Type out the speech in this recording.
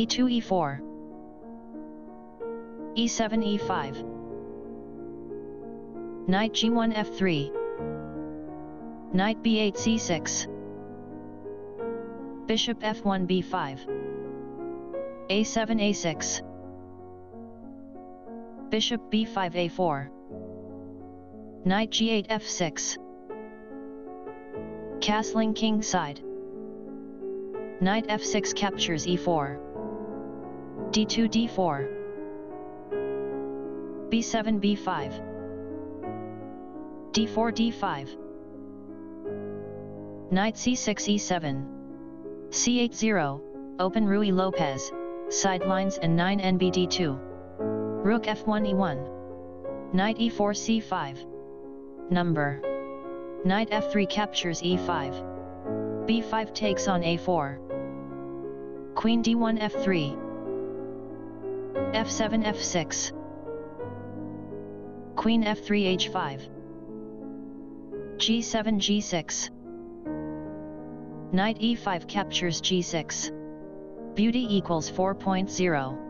e2 e4 e7 e5 Knight g1 f3 Knight b8 c6 Bishop f1 b5 a7 a6 Bishop b5 a4 Knight g8 f6 Castling king side Knight f6 captures e4 d2 d4 b7 b5 d4 d5 Knight c6 e7 c8 0 Open Ruy Lopez. Sidelines and 9 NBD2 Rook f1 e1 Knight e4 c5 Number. Knight f3 captures e5 b5 takes on a4 Queen d1 f3 f7 f6 Queen f3 h5 g7 g6 Knight e5 captures g6 Beauty equals 4.0